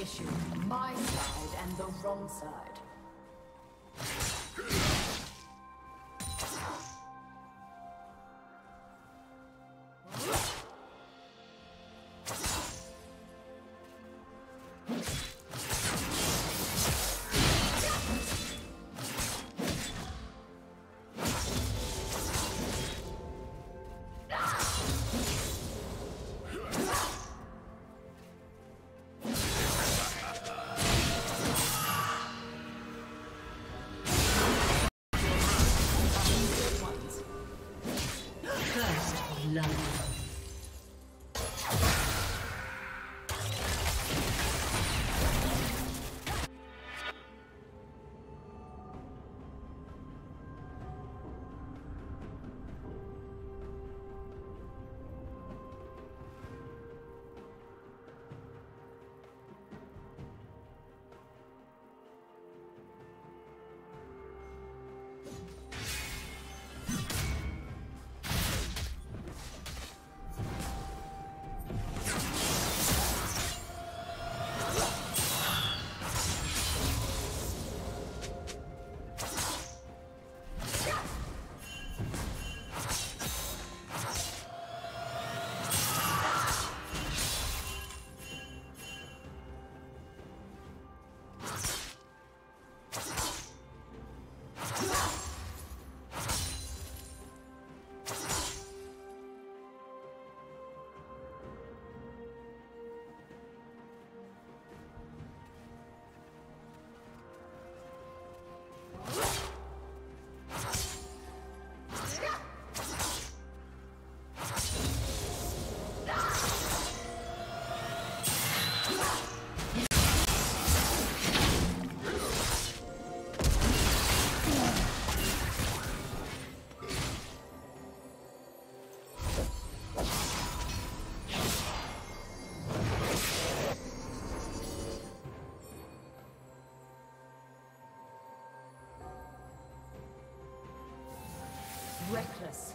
issue. My side and the wrong side. Reckless.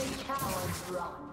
Tower drop.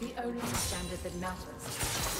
The only standard that matters.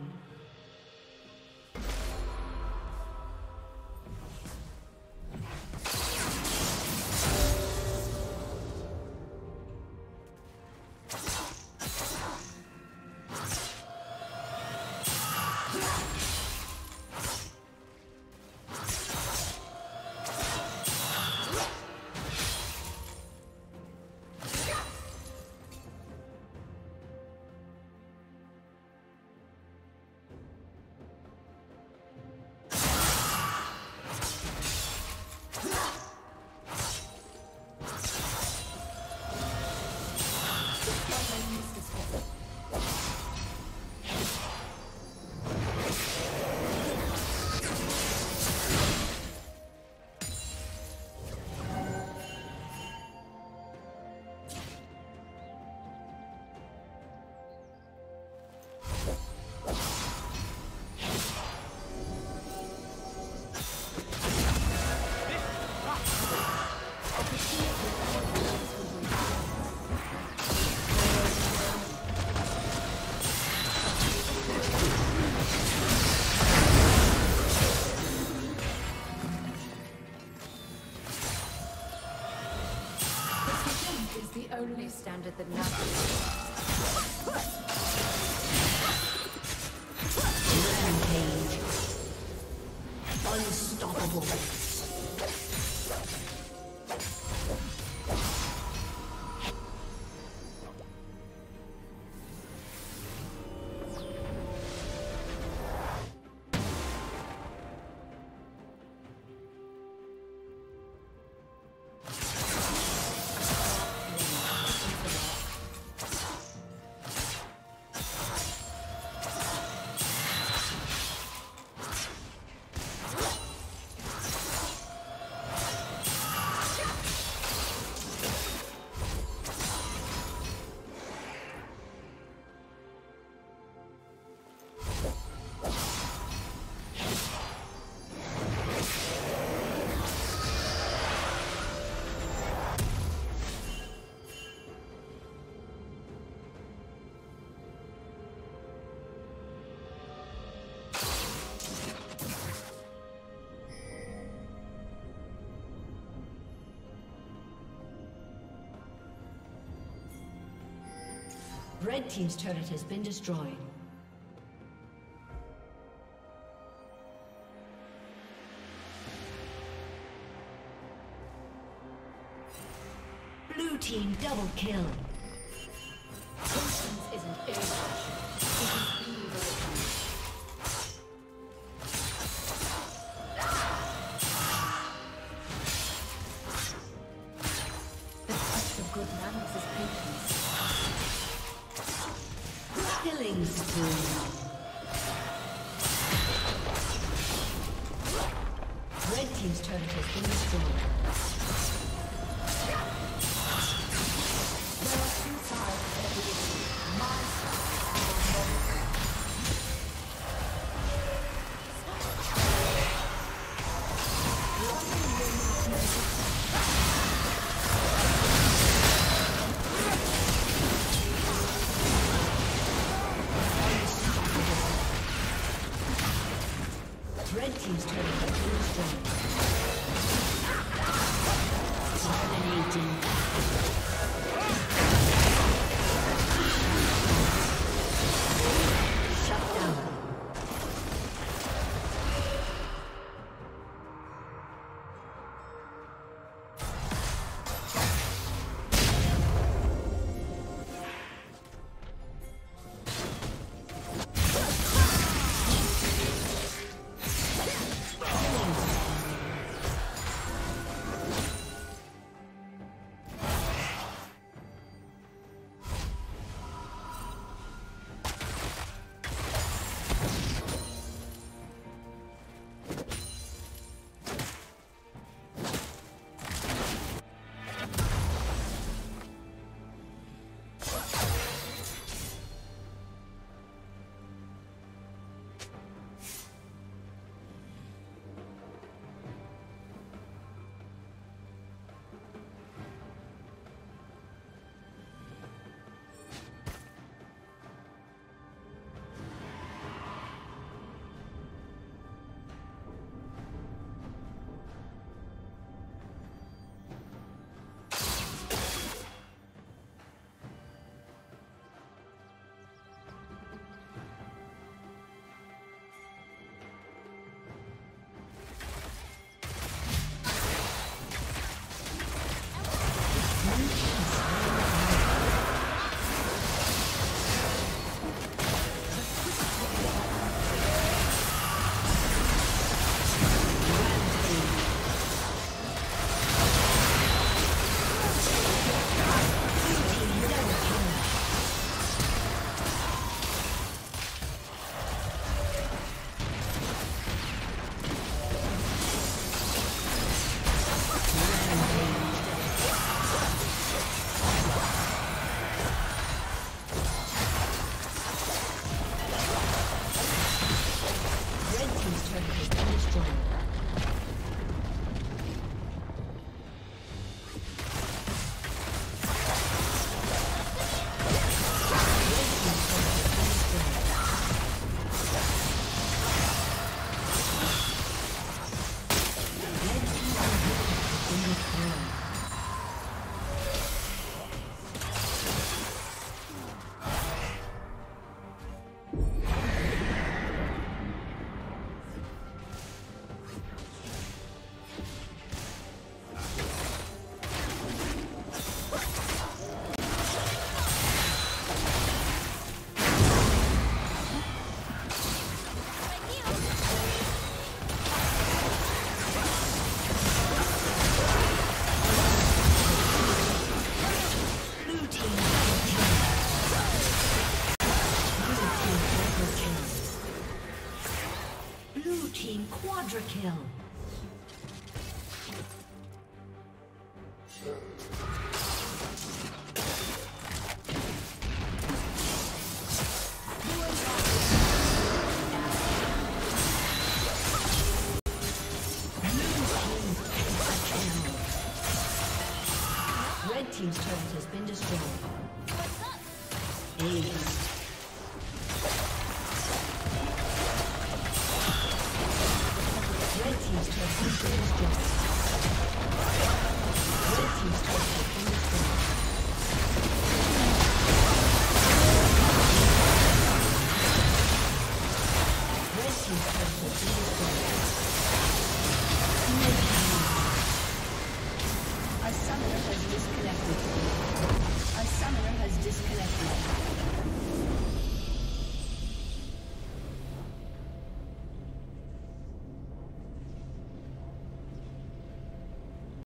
That nothing. Red Team's turret has been destroyed. Blue Team double kill. team quadra kill.